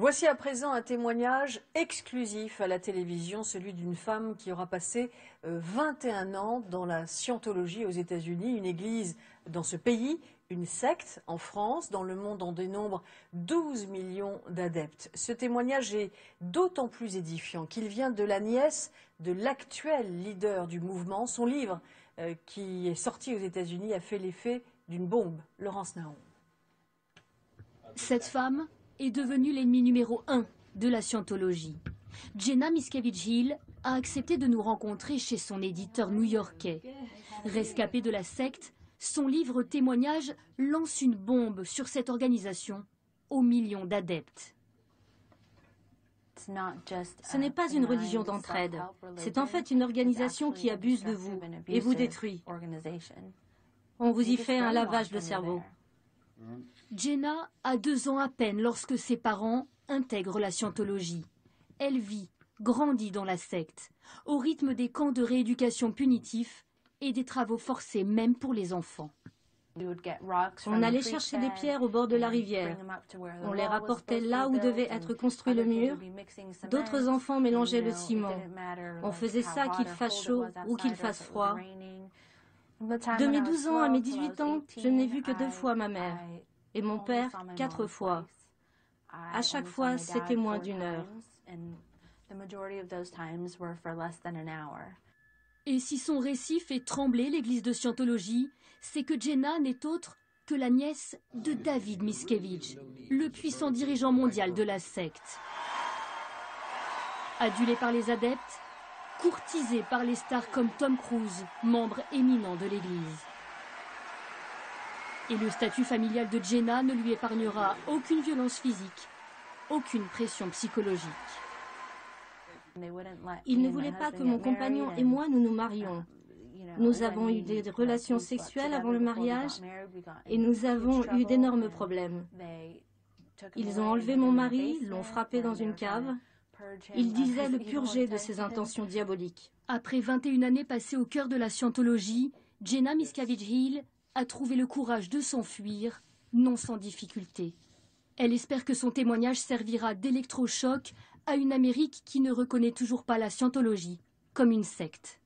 Voici à présent un témoignage exclusif à la télévision, celui d'une femme qui aura passé 21 euh, ans dans la scientologie aux États-Unis, une église dans ce pays, une secte en France, dans le monde en dénombre 12 millions d'adeptes. Ce témoignage est d'autant plus édifiant qu'il vient de la nièce de l'actuel leader du mouvement. Son livre, euh, qui est sorti aux États-Unis, a fait l'effet d'une bombe. Laurence Naon. Cette femme est devenue l'ennemi numéro un de la scientologie. Jenna Miskevich-Hill a accepté de nous rencontrer chez son éditeur new-yorkais. Rescapée de la secte, son livre témoignage lance une bombe sur cette organisation aux millions d'adeptes. Ce n'est pas une religion d'entraide. C'est en fait une organisation qui abuse de vous et vous détruit. On vous y fait un lavage de cerveau. Jenna a deux ans à peine lorsque ses parents intègrent la scientologie. Elle vit, grandit dans la secte, au rythme des camps de rééducation punitifs et des travaux forcés même pour les enfants. On allait chercher des pierres au bord de la rivière. On les rapportait là où devait être construit le mur. D'autres enfants mélangeaient le ciment. On faisait ça qu'il fasse chaud ou qu'il fasse froid. De mes 12 ans à mes 18 ans, je n'ai vu que deux fois ma mère et mon père quatre fois. À chaque fois, c'était moins d'une heure. Et si son récit fait trembler l'église de Scientologie, c'est que Jenna n'est autre que la nièce de David Miskevich, le puissant dirigeant mondial de la secte. Adulée par les adeptes, courtisée par les stars comme Tom Cruise, membre éminent de l'église. Et le statut familial de Jenna ne lui épargnera aucune violence physique, aucune pression psychologique. Ils ne voulaient pas que mon compagnon et moi nous nous marions. Nous avons eu des relations sexuelles avant le mariage et nous avons eu d'énormes problèmes. Ils ont enlevé mon mari, l'ont frappé dans une cave. Ils disaient le purger de ses intentions diaboliques. Après 21 années passées au cœur de la scientologie, Jenna Miscavige-Hill a trouvé le courage de s'enfuir, non sans difficulté. Elle espère que son témoignage servira d'électrochoc à une Amérique qui ne reconnaît toujours pas la scientologie comme une secte.